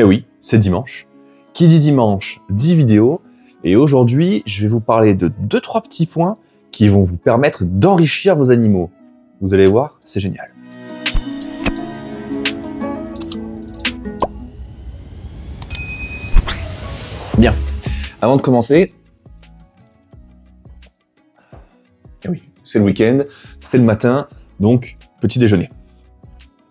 Eh oui, c'est dimanche. Qui dit dimanche dit vidéo. Et aujourd'hui, je vais vous parler de deux trois petits points qui vont vous permettre d'enrichir vos animaux. Vous allez voir, c'est génial. Bien. Avant de commencer, eh oui, c'est le week-end, c'est le matin, donc petit déjeuner.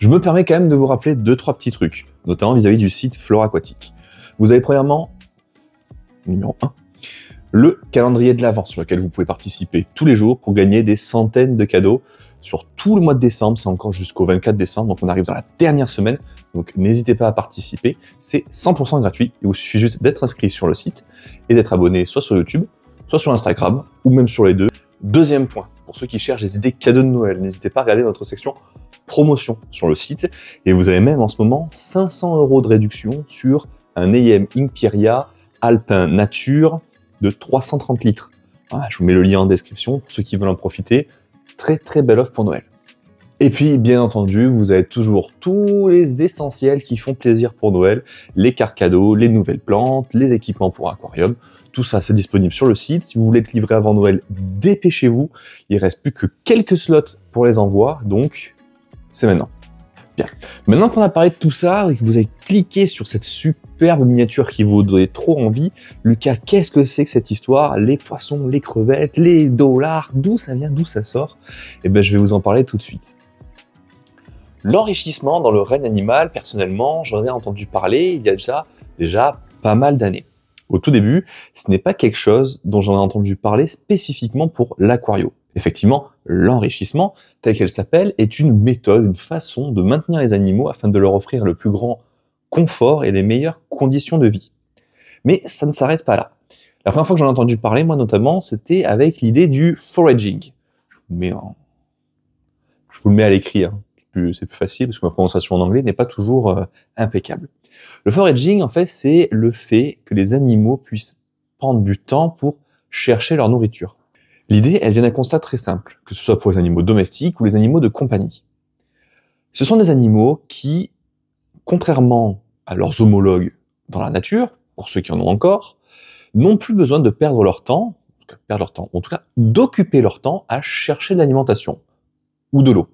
Je me permets quand même de vous rappeler deux trois petits trucs, notamment vis-à-vis du site Flore Aquatique. Vous avez premièrement, numéro 1, le calendrier de l'avance sur lequel vous pouvez participer tous les jours pour gagner des centaines de cadeaux sur tout le mois de décembre, c'est encore jusqu'au 24 décembre, donc on arrive dans la dernière semaine, donc n'hésitez pas à participer, c'est 100% gratuit, il vous suffit juste d'être inscrit sur le site et d'être abonné soit sur YouTube, soit sur Instagram, ou même sur les deux. Deuxième point, pour ceux qui cherchent des idées cadeaux de Noël, n'hésitez pas à regarder notre section promotion sur le site, et vous avez même en ce moment 500 euros de réduction sur un EM Imperia Alpin Nature de 330 litres. Je vous mets le lien en description pour ceux qui veulent en profiter très très belle offre pour Noël. Et puis, bien entendu, vous avez toujours tous les essentiels qui font plaisir pour Noël, les cartes cadeaux, les nouvelles plantes, les équipements pour aquarium. Tout ça, c'est disponible sur le site. Si vous voulez être livré avant Noël, dépêchez-vous. Il reste plus que quelques slots pour les envois, donc c'est maintenant. Bien. Maintenant qu'on a parlé de tout ça et que vous avez cliqué sur cette superbe miniature qui vous donnait trop envie, Lucas, qu'est-ce que c'est que cette histoire? Les poissons, les crevettes, les dollars, d'où ça vient, d'où ça sort? Eh bien, je vais vous en parler tout de suite. L'enrichissement dans le règne animal, personnellement, j'en ai entendu parler il y a déjà, déjà pas mal d'années. Au tout début, ce n'est pas quelque chose dont j'en ai entendu parler spécifiquement pour l'aquario. Effectivement, l'enrichissement, tel qu'elle s'appelle, est une méthode, une façon de maintenir les animaux afin de leur offrir le plus grand confort et les meilleures conditions de vie. Mais ça ne s'arrête pas là. La première fois que j'en ai entendu parler, moi notamment, c'était avec l'idée du foraging. Je vous, Je vous le mets à l'écrit, hein. c'est plus facile parce que ma prononciation en anglais n'est pas toujours euh, impeccable. Le foraging, en fait, c'est le fait que les animaux puissent prendre du temps pour chercher leur nourriture. L'idée, elle vient d'un constat très simple, que ce soit pour les animaux domestiques ou les animaux de compagnie. Ce sont des animaux qui, contrairement à leurs homologues dans la nature, pour ceux qui en ont encore, n'ont plus besoin de perdre leur temps, perdre leur temps, en tout cas d'occuper leur temps à chercher de l'alimentation ou de l'eau.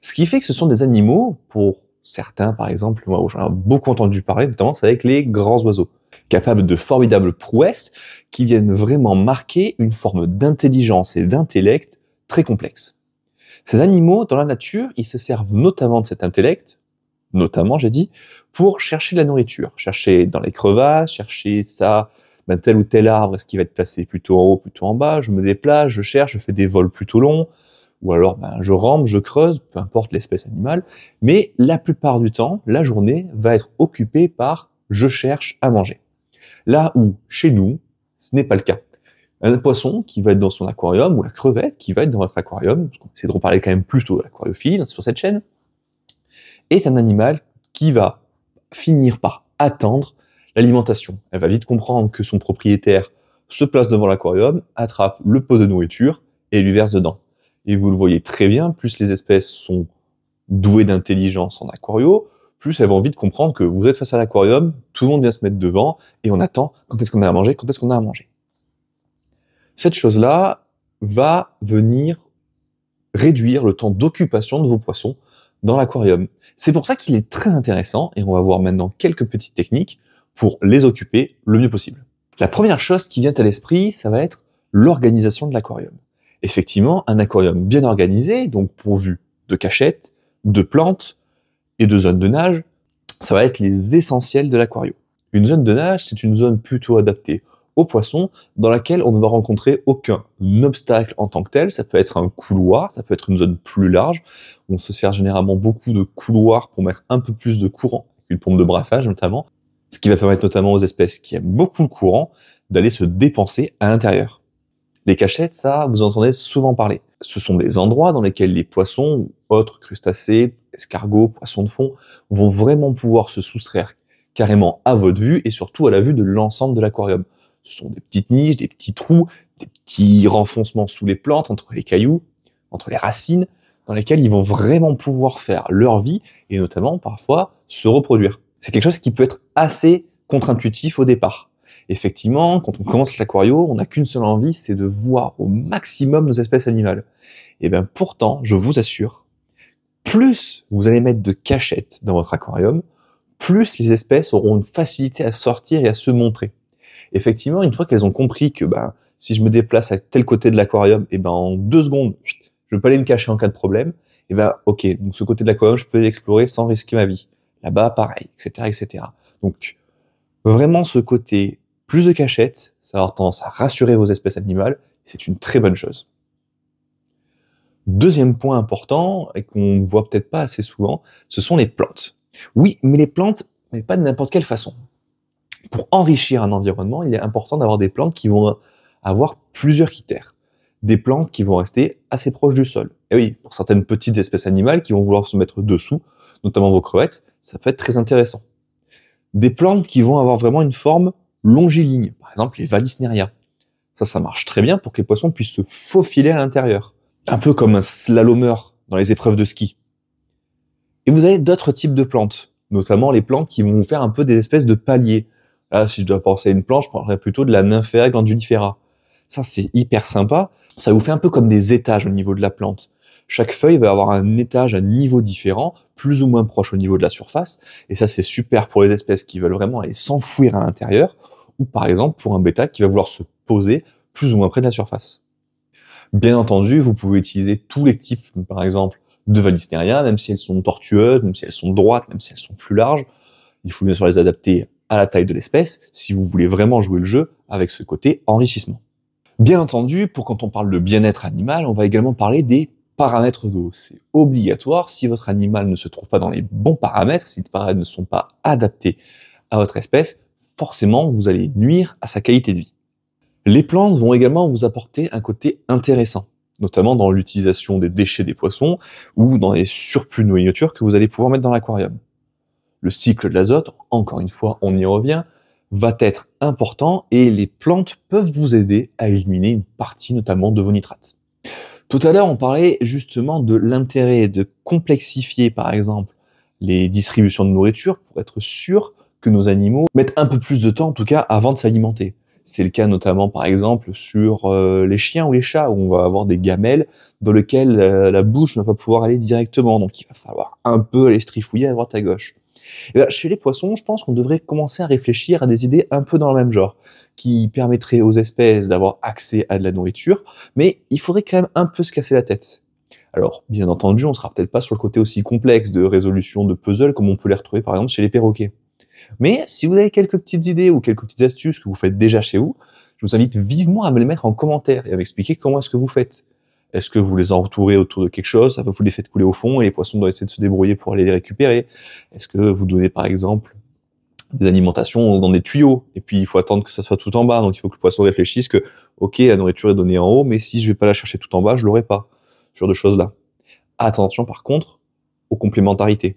Ce qui fait que ce sont des animaux, pour certains par exemple, moi j'en ai beaucoup entendu parler, notamment avec les grands oiseaux capables de formidables prouesses qui viennent vraiment marquer une forme d'intelligence et d'intellect très complexe. Ces animaux, dans la nature, ils se servent notamment de cet intellect, notamment, j'ai dit, pour chercher de la nourriture, chercher dans les crevasses, chercher ça, ben, tel ou tel arbre, est-ce qu'il va être placé plutôt en haut, plutôt en bas, je me déplace, je cherche, je fais des vols plutôt longs, ou alors ben, je rampe, je creuse, peu importe l'espèce animale, mais la plupart du temps, la journée va être occupée par je cherche à manger. Là où, chez nous, ce n'est pas le cas. Un poisson qui va être dans son aquarium, ou la crevette qui va être dans votre aquarium, parce qu'on essaie de reparler quand même plutôt de l'aquariophilie hein, sur cette chaîne, est un animal qui va finir par attendre l'alimentation. Elle va vite comprendre que son propriétaire se place devant l'aquarium, attrape le pot de nourriture et lui verse dedans. Et vous le voyez très bien, plus les espèces sont douées d'intelligence en aquario, plus elles vont vite comprendre que vous êtes face à l'aquarium, tout le monde vient se mettre devant, et on attend quand est-ce qu'on a à manger, quand est-ce qu'on a à manger. Cette chose-là va venir réduire le temps d'occupation de vos poissons dans l'aquarium. C'est pour ça qu'il est très intéressant, et on va voir maintenant quelques petites techniques pour les occuper le mieux possible. La première chose qui vient à l'esprit, ça va être l'organisation de l'aquarium. Effectivement, un aquarium bien organisé, donc pourvu de cachettes, de plantes, et de zone de nage, ça va être les essentiels de l'aquarium. Une zone de nage, c'est une zone plutôt adaptée aux poissons, dans laquelle on ne va rencontrer aucun obstacle en tant que tel. Ça peut être un couloir, ça peut être une zone plus large. On se sert généralement beaucoup de couloirs pour mettre un peu plus de courant, une pompe de brassage notamment, ce qui va permettre notamment aux espèces qui aiment beaucoup le courant d'aller se dépenser à l'intérieur. Les cachettes, ça, vous entendez souvent parler. Ce sont des endroits dans lesquels les poissons ou autres crustacés, escargots, poissons de fond, vont vraiment pouvoir se soustraire carrément à votre vue et surtout à la vue de l'ensemble de l'aquarium. Ce sont des petites niches, des petits trous, des petits renfoncements sous les plantes, entre les cailloux, entre les racines, dans lesquels ils vont vraiment pouvoir faire leur vie et notamment parfois se reproduire. C'est quelque chose qui peut être assez contre-intuitif au départ. Effectivement, quand on commence l'aquario, on n'a qu'une seule envie, c'est de voir au maximum nos espèces animales. Et bien pourtant, je vous assure, plus vous allez mettre de cachettes dans votre aquarium, plus les espèces auront une facilité à sortir et à se montrer. Effectivement, une fois qu'elles ont compris que ben, si je me déplace à tel côté de l'aquarium, et ben en deux secondes, je peux aller me cacher en cas de problème, et ben ok, donc ce côté de l'aquarium, je peux l'explorer sans risquer ma vie. Là-bas, pareil, etc., etc. Donc vraiment ce côté plus de cachettes, ça va tendance à rassurer vos espèces animales, c'est une très bonne chose. Deuxième point important, et qu'on ne voit peut-être pas assez souvent, ce sont les plantes. Oui, mais les plantes, mais pas de n'importe quelle façon. Pour enrichir un environnement, il est important d'avoir des plantes qui vont avoir plusieurs critères. Des plantes qui vont rester assez proches du sol. Et oui, pour certaines petites espèces animales qui vont vouloir se mettre dessous, notamment vos crevettes, ça peut être très intéressant. Des plantes qui vont avoir vraiment une forme longiligne, par exemple les Valisneria. Ça, ça marche très bien pour que les poissons puissent se faufiler à l'intérieur. Un peu comme un slalomeur dans les épreuves de ski. Et vous avez d'autres types de plantes, notamment les plantes qui vont faire un peu des espèces de paliers. Là, si je dois penser à une plante, je prendrais plutôt de la Nymphaea glandulifera. Ça, c'est hyper sympa. Ça vous fait un peu comme des étages au niveau de la plante. Chaque feuille va avoir un étage à niveau différent, plus ou moins proche au niveau de la surface. Et ça, c'est super pour les espèces qui veulent vraiment aller s'enfouir à l'intérieur, ou par exemple pour un bêta qui va vouloir se poser plus ou moins près de la surface. Bien entendu, vous pouvez utiliser tous les types, par exemple, de valisneria, même si elles sont tortueuses, même si elles sont droites, même si elles sont plus larges. Il faut bien sûr les adapter à la taille de l'espèce si vous voulez vraiment jouer le jeu avec ce côté enrichissement. Bien entendu, pour quand on parle de bien-être animal, on va également parler des paramètres d'eau. C'est obligatoire. Si votre animal ne se trouve pas dans les bons paramètres, si les paramètres ne sont pas adaptés à votre espèce, forcément, vous allez nuire à sa qualité de vie. Les plantes vont également vous apporter un côté intéressant, notamment dans l'utilisation des déchets des poissons ou dans les surplus de nourriture que vous allez pouvoir mettre dans l'aquarium. Le cycle de l'azote, encore une fois, on y revient, va être important et les plantes peuvent vous aider à éliminer une partie notamment de vos nitrates. Tout à l'heure, on parlait justement de l'intérêt de complexifier, par exemple, les distributions de nourriture pour être sûr que nos animaux mettent un peu plus de temps, en tout cas, avant de s'alimenter. C'est le cas notamment, par exemple, sur euh, les chiens ou les chats, où on va avoir des gamelles dans lesquelles euh, la bouche ne va pas pouvoir aller directement. Donc, il va falloir un peu aller trifouiller à droite à gauche. Chez les poissons, je pense qu'on devrait commencer à réfléchir à des idées un peu dans le même genre, qui permettraient aux espèces d'avoir accès à de la nourriture, mais il faudrait quand même un peu se casser la tête. Alors, bien entendu, on sera peut-être pas sur le côté aussi complexe de résolution de puzzles comme on peut les retrouver par exemple chez les perroquets. Mais si vous avez quelques petites idées ou quelques petites astuces que vous faites déjà chez vous, je vous invite vivement à me les mettre en commentaire et à m'expliquer comment est-ce que vous faites. Est-ce que vous les entourez autour de quelque chose, vous les faites couler au fond et les poissons doivent essayer de se débrouiller pour aller les récupérer Est-ce que vous donnez par exemple des alimentations dans des tuyaux et puis il faut attendre que ça soit tout en bas, donc il faut que le poisson réfléchisse que ok la nourriture est donnée en haut, mais si je vais pas la chercher tout en bas, je l'aurai pas. Ce genre de choses là. Attention par contre aux complémentarités.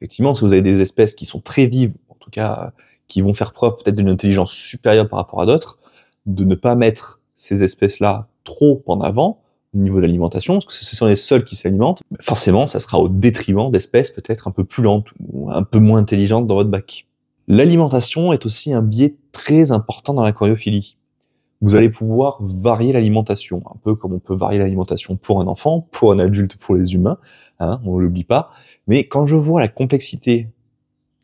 Effectivement, si vous avez des espèces qui sont très vives tout cas qui vont faire preuve peut-être d'une intelligence supérieure par rapport à d'autres, de ne pas mettre ces espèces-là trop en avant au niveau de l'alimentation, parce que ce sont les seuls qui s'alimentent, forcément, ça sera au détriment d'espèces peut-être un peu plus lentes ou un peu moins intelligentes dans votre bac. L'alimentation est aussi un biais très important dans l'aquariophilie. Vous allez pouvoir varier l'alimentation, un peu comme on peut varier l'alimentation pour un enfant, pour un adulte, pour les humains, hein, on ne l'oublie pas. Mais quand je vois la complexité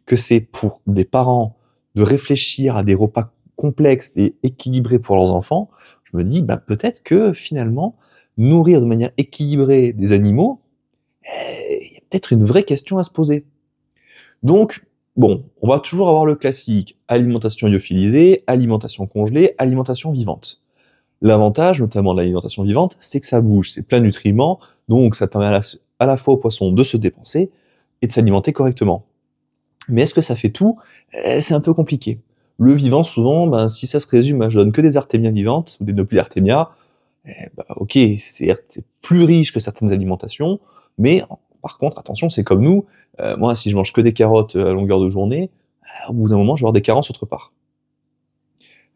que c'est pour des parents de réfléchir à des repas complexes et équilibrés pour leurs enfants, je me dis bah, peut-être que finalement, nourrir de manière équilibrée des animaux, eh, il y a peut-être une vraie question à se poser. Donc, bon, on va toujours avoir le classique alimentation lyophilisée, alimentation congelée, alimentation vivante. L'avantage, notamment de l'alimentation vivante, c'est que ça bouge, c'est plein de nutriments, donc ça permet à la, fois aux poissons de se dépenser et de s'alimenter correctement. Mais est-ce que ça fait tout? Eh, C'est un peu compliqué. Le vivant, souvent, ben, si ça se résume à je donne que des artémias vivantes ou des nopli artémia, eh, ben, ok, c'est plus riche que certaines alimentations, mais par contre, attention, c'est comme nous. Euh, moi, si je mange que des carottes à longueur de journée, euh, au bout d'un moment, je vais avoir des carences autre part.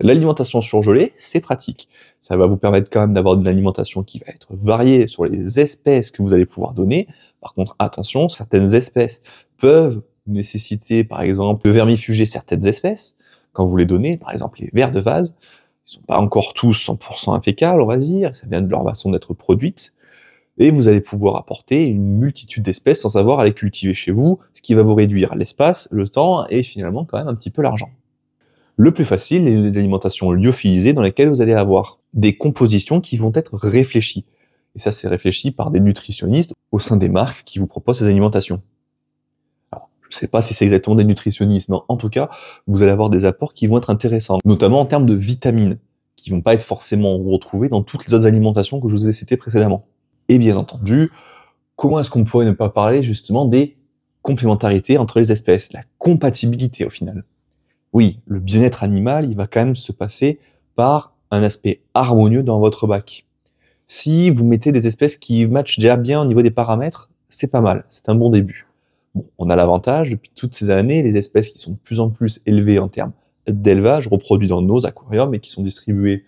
L'alimentation surgelée, c'est pratique. Ça va vous permettre quand même d'avoir une alimentation qui va être variée sur les espèces que vous allez pouvoir donner. Par contre, attention, certaines espèces peuvent nécessitez par exemple de vermifuger certaines espèces, quand vous les donnez, par exemple les vers de vase, ils sont pas encore tous 100% impeccables, on va dire, ça vient de leur façon d'être produite, et vous allez pouvoir apporter une multitude d'espèces sans savoir à les cultiver chez vous, ce qui va vous réduire l'espace, le temps et finalement quand même un petit peu l'argent. Le plus facile est l'alimentation lyophilisée dans laquelle vous allez avoir des compositions qui vont être réfléchies. Et ça, c'est réfléchi par des nutritionnistes au sein des marques qui vous proposent ces alimentations. Alors, je ne sais pas si c'est exactement des nutritionnistes, mais en tout cas, vous allez avoir des apports qui vont être intéressants, notamment en termes de vitamines, qui vont pas être forcément retrouvés dans toutes les autres alimentations que je vous ai citées précédemment. Et bien entendu, comment est-ce qu'on pourrait ne pas parler justement des complémentarités entre les espèces, la compatibilité au final? Oui, le bien-être animal, il va quand même se passer par un aspect harmonieux dans votre bac. Si vous mettez des espèces qui matchent déjà bien au niveau des paramètres, c'est pas mal, c'est un bon début. on a l'avantage, depuis toutes ces années, les espèces qui sont de plus en plus élevées en termes d'élevage, reproduits dans nos aquariums et qui sont distribuées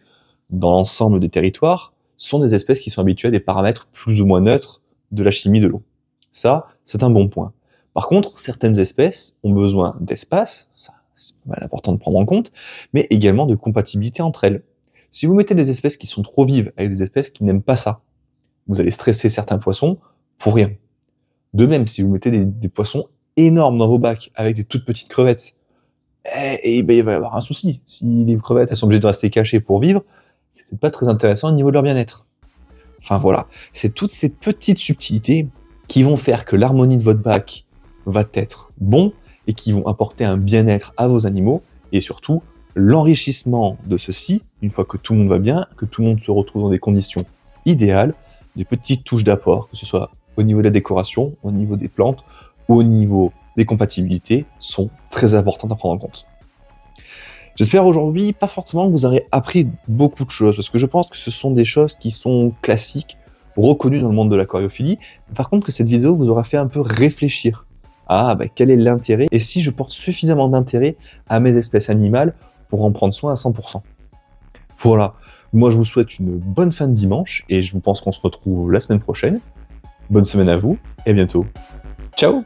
dans l'ensemble des territoires, sont des espèces qui sont habituées à des paramètres plus ou moins neutres de la chimie de l'eau. Ça, c'est un bon point. Par contre, certaines espèces ont besoin d'espace, ça c'est important de prendre en compte, mais également de compatibilité entre elles. Si vous mettez des espèces qui sont trop vives avec des espèces qui n'aiment pas ça, vous allez stresser certains poissons pour rien. De même, si vous mettez des, poissons énormes dans vos bacs avec des toutes petites crevettes, eh, eh ben, il va y avoir un souci. Si les crevettes elles sont obligées de rester cachées pour vivre, c'est pas très intéressant au niveau de leur bien-être. Enfin voilà, c'est toutes ces petites subtilités qui vont faire que l'harmonie de votre bac va être bon et qui vont apporter un bien-être à vos animaux et surtout l'enrichissement de ceci, une fois que tout le monde va bien, que tout le monde se retrouve dans des conditions idéales, des petites touches d'apport, que ce soit au niveau de la décoration, au niveau des plantes, au niveau des compatibilités, sont très importantes à prendre en compte. J'espère aujourd'hui, pas forcément que vous aurez appris beaucoup de choses, parce que je pense que ce sont des choses qui sont classiques, reconnues dans le monde de l'aquariophilie. Par contre, que cette vidéo vous aura fait un peu réfléchir ah, bah, quel est l'intérêt? Et si je porte suffisamment d'intérêt à mes espèces animales pour en prendre soin à 100%. Voilà, moi je vous souhaite une bonne fin de dimanche et je pense qu'on se retrouve la semaine prochaine. Bonne semaine à vous et à bientôt. Ciao